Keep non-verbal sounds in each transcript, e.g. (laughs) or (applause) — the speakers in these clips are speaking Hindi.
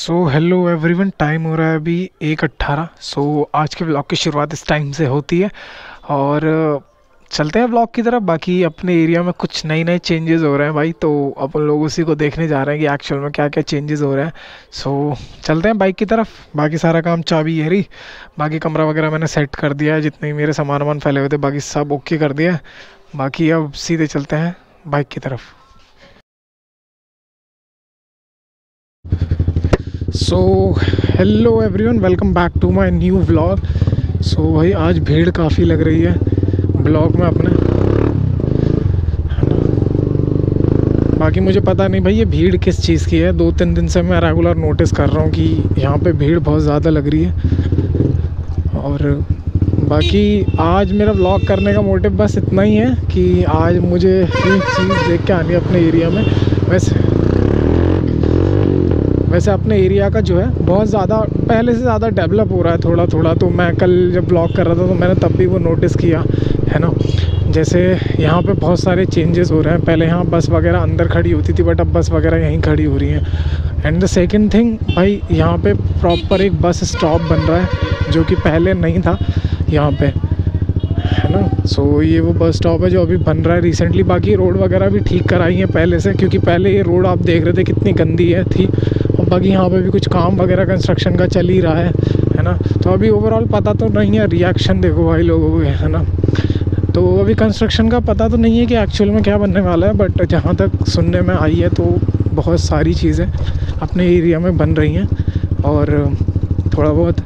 सो हेलो एवरीवन टाइम हो रहा है अभी एक अट्ठारह। सो आज के ब्लॉग की शुरुआत इस टाइम से होती है। और चलते हैं ब्लॉग की तरफ़। बाकी अपने एरिया में कुछ नए नए चेंजेस हो रहे हैं भाई तो अपन लोग उसी को देखने जा रहे हैं कि एक्चुअल में क्या क्या चेंजेस हो रहे हैं। सो चलते हैं बाइक की तरफ़। बाकी सारा काम चाबी है रही बाकी कमरा वगैरह मैंने सेट कर दिया है, जितने मेरे सामान वामान फैले हुए थे, बाकी सब ओके कर दिया बाकी अब सीधे चलते हैं बाइक की तरफ़। So hello everyone welcome back to my new vlog so भाई, आज भीड़ काफ़ी लग रही है ब्लॉग में अपने। बाकी मुझे पता नहीं भाई, ये भीड़ किस चीज़ की है? दो तीन दिन से मैं रेगुलर नोटिस कर रहा हूँ कि यहाँ पे भीड़ बहुत ज़्यादा लग रही है। और बाकी आज मेरा व्लॉग करने का मोटिव बस इतना ही है कि आज मुझे एक चीज़ देख के आनी है अपने एरिया में। वैसे वैसे अपने एरिया का जो है बहुत ज़्यादा पहले से ज़्यादा डेवलप हो रहा है थोड़ा थोड़ा तो मैं कल जब ब्लॉग कर रहा था तो मैंने तब भी वो नोटिस किया है ना? जैसे यहाँ पे बहुत सारे चेंजेस हो रहे हैं। पहले यहाँ बस वगैरह अंदर खड़ी होती थी बट अब बस वगैरह यहीं खड़ी हो रही हैं। एंड द सेकेंड थिंग भाई यहाँ पे प्रॉपर एक बस स्टॉप बन रहा है जो कि पहले नहीं था यहाँ पे है ना? सो so, ये वो बस स्टॉप है जो अभी बन रहा है रिसेंटली बाकी रोड वगैरह भी ठीक कराई है पहले से क्योंकि पहले ये रोड आप देख रहे थे कितनी गंदी है थी। और बाकी यहाँ पे भी कुछ काम वगैरह कंस्ट्रक्शन का चल ही रहा है है ना? तो अभी ओवरऑल पता तो नहीं है रिएक्शन देखो भाई लोगों के, है ना? तो अभी कंस्ट्रक्शन का पता तो नहीं है कि एक्चुअल में क्या बनने वाला है बट जहाँ तक सुनने में आई है तो बहुत सारी चीज़ें अपने एरिया में बन रही हैं और थोड़ा बहुत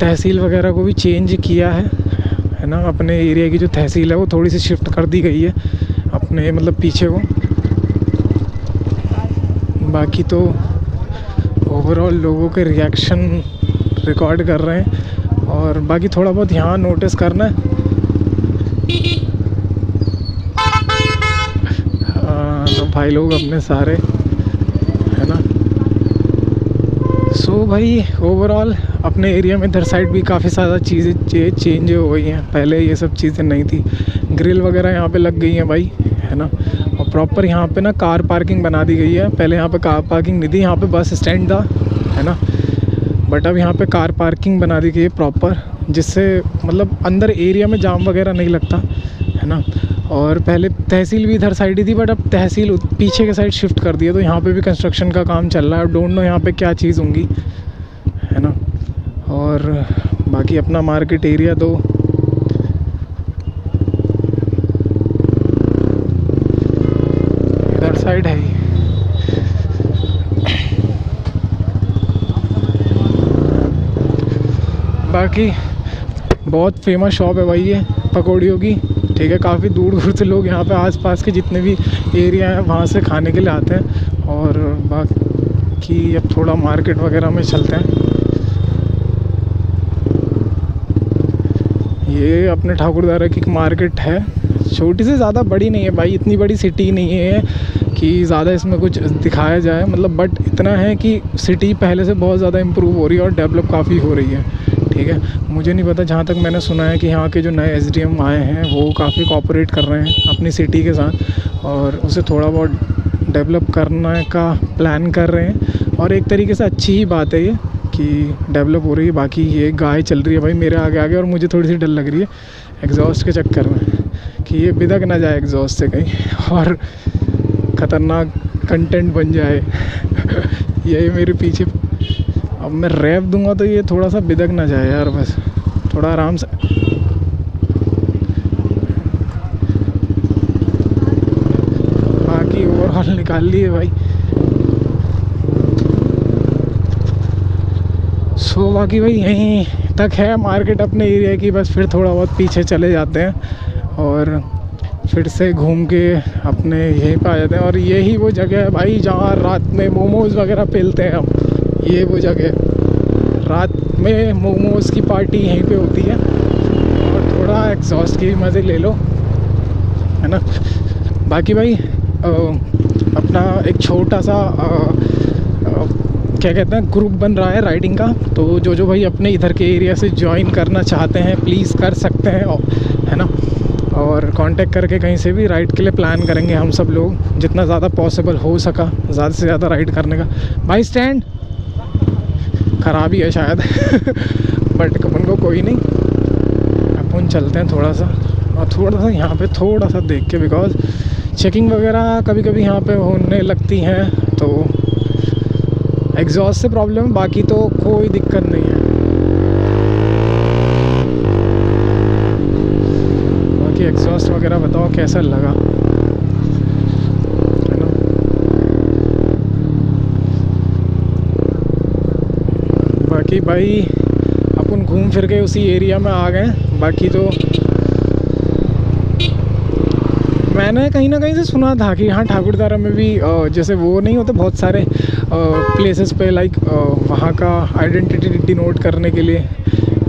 तहसील वगैरह को भी चेंज किया है है ना? अपने एरिया की जो तहसील है वो थोड़ी सी शिफ्ट कर दी गई है अपने मतलब पीछे को। बाकी तो ओवरऑल लोगों के रिएक्शन रिकॉर्ड कर रहे हैं। और बाकी थोड़ा बहुत यहाँ नोटिस करना है। हाँ, तो भाई लोग अपने सारे है ना? सो भाई ओवरऑल अपने एरिया में इधर साइड भी काफ़ी सारा चीज़ें चेंज हो गई हैं। पहले ये सब चीज़ें नहीं थी। ग्रिल वगैरह यहाँ पे लग गई हैं भाई। है ना? और प्रॉपर यहाँ पे ना कार पार्किंग बना दी गई है। पहले यहाँ पे कार पार्किंग नहीं थी, यहाँ पे बस स्टैंड था, है ना? बट अब यहाँ पे कार पार्किंग बना दी गई है प्रॉपर जिससे मतलब अंदर एरिया में जाम वगैरह नहीं लगता, है ना? और पहले तहसील भी इधर साइड ही थी बट अब तहसील पीछे के साइड शिफ्ट कर दिया तो यहाँ पे भी कंस्ट्रक्शन का काम चल रहा है। डोंट नो यहाँ पे क्या चीज़ होंगी, है ना? और बाकी अपना मार्केट एरिया तो इधर साइड है बाकी बहुत फ़ेमस शॉप है भाई ये, पकौड़ियों की। ठीक है, काफ़ी दूर दूर से लोग यहाँ पे आसपास के जितने भी एरिया हैं, वहाँ से खाने के लिए आते हैं। और बाकी अब थोड़ा मार्केट वगैरह में चलते हैं। ये अपने ठाकुरदारा की मार्केट है। छोटी से ज़्यादा बड़ी नहीं है भाई, इतनी बड़ी सिटी नहीं है। कि ज़्यादा इसमें कुछ दिखाया जाए मतलब बट इतना है कि सिटी पहले से बहुत ज़्यादा इम्प्रूव हो रही है और डेवलप काफ़ी हो रही है, ठीक है? मुझे नहीं पता, जहाँ तक मैंने सुना है कि यहाँ के जो नए एसडीएम आए हैं, वो काफ़ी कॉपरेट कर रहे हैं अपनी सिटी के साथ और उसे थोड़ा बहुत डेवलप करने का प्लान कर रहे हैं। और एक तरीके से अच्छी ही बात है ये कि डेवलप हो रही है, बाकी ये गाय चल रही है भाई मेरे आगे आगे और मुझे थोड़ी सी डर लग रही है एग्जॉस्ट के चक्कर में कि ये बिदक ना जाए एग्जॉस्ट से कहीं। और ख़तरनाक कंटेंट बन जाए। यही मेरे पीछे अब मैं रैप दूँगा तो ये थोड़ा सा बिदक ना जाए यार बस। थोड़ा आराम से बाकी ओवरऑल निकाल लिए भाई। सो बाकी भाई यहीं तक है मार्केट अपने एरिया की। बस फिर थोड़ा बहुत पीछे चले जाते हैं। और फिर से घूम के अपने यहीं पे आ जाते हैं। और यही वो जगह है भाई जहाँ रात में मोमोज़ वगैरह पेलते हैं हम। ये वो जगह रात में मोमोज़ की पार्टी यहीं पे होती है। और थोड़ा एग्जॉस्ट के मज़े ले लो। है ना? बाकी भाई अ, अपना एक छोटा सा अ, अ, क्या कहते हैं ग्रुप बन रहा है राइडिंग का। तो जो जो भाई अपने इधर के एरिया से ज्वाइन करना चाहते हैं प्लीज़ कर सकते हैं। और कांटेक्ट करके कहीं से भी राइड के लिए प्लान करेंगे हम सब लोग, जितना ज़्यादा पॉसिबल हो सका, ज़्यादा से ज़्यादा राइड करने का। बाई स्टैंड ख़राब ही है शायद। (laughs) बट अपन को कोई नहीं। अपन चलते हैं थोड़ा सा। और थोड़ा सा यहाँ पे थोड़ा सा देख के बिकॉज़ चेकिंग वगैरह कभी कभी यहाँ पे होने लगती हैं तो एग्जॉस्ट से प्रॉब्लम बाकी तो कोई दिक्कत नहीं है। एग्जॉस्ट वगैरह बताओ कैसा लगा? है बाकी भाई, अपन घूम फिर के उसी एरिया में आ गए। बाकी तो मैंने कहीं ना कहीं से सुना था कि यहाँ ठाकुरदारा में भी जैसे वो नहीं होते, बहुत सारे प्लेसेस पे लाइक वहाँ का आइडेंटिटी डिनोट करने के लिए।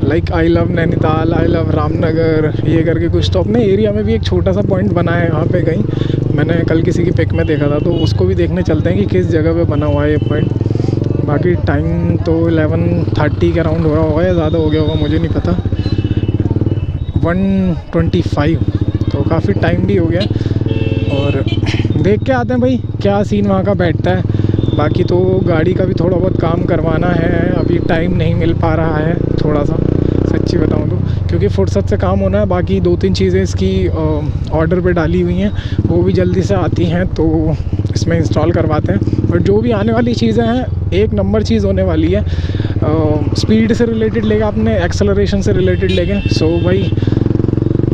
Like I love Nainital I love Ramnagar ये करके कुछ। तो अपने एरिया में भी एक छोटा सा पॉइंट बना है यहाँ पे कहीं। मैंने कल किसी की पिक में देखा था तो उसको भी देखने चलते हैं कि किस जगह पे बना हुआ है ये पॉइंट बाकी टाइम तो एलेवन थर्टी के अराउंड हो रहा होगा या ज़्यादा हो गया होगा, मुझे नहीं पता। वन ट्वेंटी फाइव तो काफ़ी टाइम भी हो गया। और देख के आते हैं भाई, क्या सीन वहाँ का बैठता है। बाकी तो गाड़ी का भी थोड़ा बहुत काम करवाना है, अभी टाइम नहीं मिल पा रहा है, थोड़ा सा। सच्ची बताऊँ तो क्योंकि फुर्सत से काम होना है, बाकी दो तीन चीज़ें इसकी ऑर्डर पे डाली हुई हैं, वो भी जल्दी से आती हैं तो इसमें इंस्टॉल करवाते हैं। और जो भी आने वाली चीज़ें हैं, एक नंबर चीज़ होने वाली है। स्पीड से रिलेटेड लेगा अपने एक्सेलरेशन से रिलेटेड लेंगे सो भाई,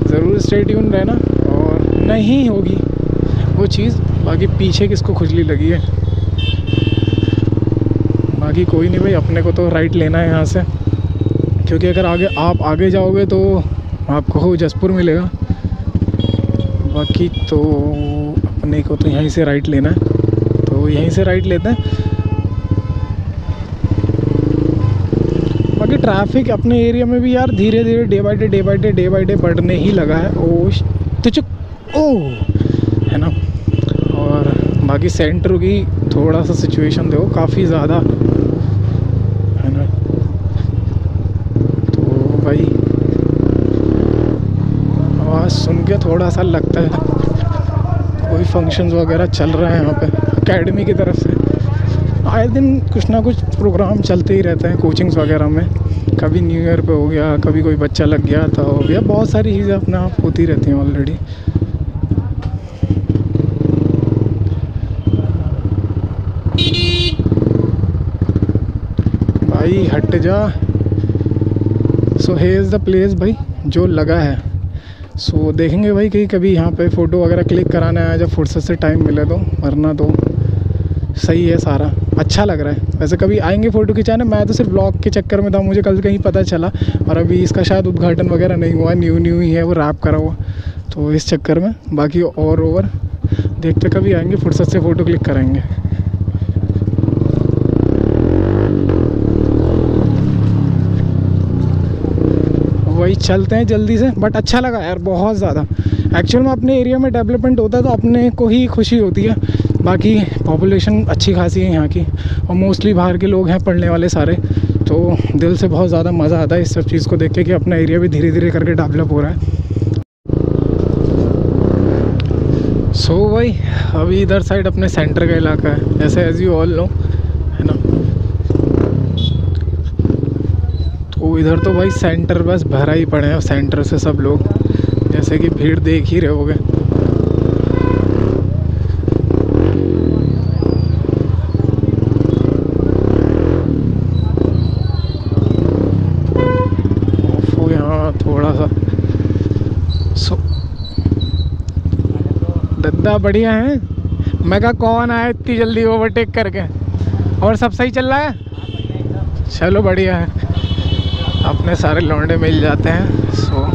ज़रूर स्टे ट्यून रहना, और नहीं होगी वो चीज़, बाकी पीछे किसको खुजली लगी है? बाकी कोई नहीं भाई, अपने को तो राइट लेना है यहाँ से। क्योंकि अगर आगे, आप आगे जाओगे तो आपको जसपुर मिलेगा। बाकी तो अपने को तो यहीं से राइट लेना है। तो यहीं से राइट लेते हैं। बाकी ट्रैफ़िक अपने एरिया में भी यार धीरे धीरे day by day day by day day by day बढ़ने ही लगा है। ओ श- तो ओ, है ना? और बाकी सेंटर की थोड़ा सा सिचुएशन देखो, काफ़ी ज़्यादा है ना तो भाई आवाज़ थोड़ा सा लगता है कोई फ़ंक्शंस वगैरह चल रहे हैं यहाँ पे एकेडमी की तरफ़ से। आए दिन कुछ ना कुछ प्रोग्राम चलते ही रहते हैं कोचिंग्स वगैरह में। कभी न्यू ईयर पे हो गया, कभी कोई बच्चा लग गया, था हो गया, बहुत सारी चीज़ें अपने आप होती रहती हैं ऑलरेडी भाई, हट जा। So he is the place भाई, जो लगा है। सो so, देखेंगे भाई कहीं कभी यहाँ पे फ़ोटो वगैरह क्लिक कराना है जब फुर्सत से टाइम मिले तो वरना तो सही है सारा। अच्छा लग रहा है। वैसे कभी आएँगे फ़ोटो खिंचाने? मैं तो सिर्फ़ ब्लॉग के चक्कर में था मुझे कल कहीं पता चला और अभी इसका शायद उद्घाटन वगैरह नहीं हुआ न्यू न्यू ही है वो रैप करा हुआ। तो इस चक्कर में बाकी और ओवर देखते कभी आएँगे फुर्सत से फ़ोटो क्लिक कराएँगे। वही चलते हैं जल्दी से बट अच्छा लगा यार बहुत ज़्यादा। एक्चुअल में अपने एरिया में डेवलपमेंट होता है तो अपने को ही खुशी होती है। बाकी पॉपुलेशन अच्छी खासी है यहाँ की और मोस्टली बाहर के लोग हैं पढ़ने वाले सारे। तो दिल से बहुत ज़्यादा मज़ा आता है इस सब चीज़ को देख के कि अपना एरिया भी धीरे धीरे करके डेवलप हो रहा है। सो so, भाई अभी इधर साइड अपने सेंटर का इलाका है जैसे एज यू ऑल नो है ना तो इधर तो भाई सेंटर बस भरा ही पड़े हैं सेंटर से सब लोग जैसे कि भीड़ देख ही रहे होगे। ओफो थोड़ा सा। सो दद्दा बढ़िया है। मैं कहा, कौन आया इतनी जल्दी ओवरटेक करके? और सब सही चल रहा है? चलो बढ़िया है। अपने सारे लौंडे मिल जाते हैं। सो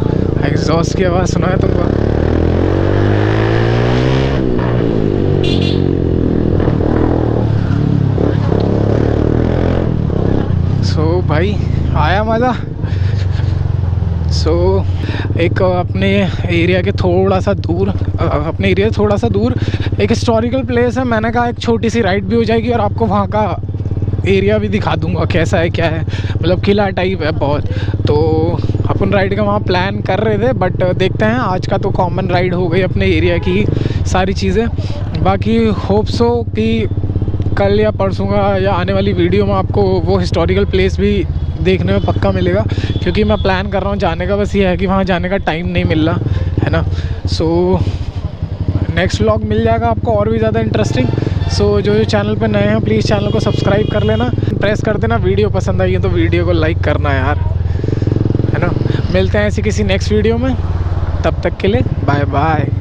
एग्जॉस्ट की आवाज़ सुना है तुमको? सो so, भाई आया मज़ा? सो so, एक अपने एरिया के थोड़ा सा दूर अपने एरिया थोड़ा सा दूर एक हिस्टोरिकल प्लेस है। मैंने कहा एक छोटी सी राइड भी हो जाएगी और आपको वहाँ का एरिया भी दिखा दूँगा, कैसा है, क्या है। मतलब किला टाइप है बहुत। तो अपन राइड का वहाँ प्लान कर रहे थे बट देखते हैं। आज का तो कॉमन राइड हो गई अपने एरिया की सारी चीज़ें। बाकी होप्स हो कि कल या परसों का या आने वाली वीडियो में आपको वो हिस्टोरिकल प्लेस भी देखने में पक्का मिलेगा। क्योंकि मैं प्लान कर रहा हूँ, जाने का बस ये है कि वहाँ जाने का टाइम नहीं मिल रहा, है ना। सो नेक्स्ट व्लॉग मिल जाएगा आपको और भी ज़्यादा इंटरेस्टिंग सो so, जो जो चैनल पर नए हैं प्लीज़ चैनल को सब्सक्राइब कर लेना। प्रेस कर देना वीडियो पसंद आई है तो वीडियो को लाइक करना यार। है ना? मिलते हैं ऐसे किसी नेक्स्ट वीडियो में। तब तक के लिए बाय बाय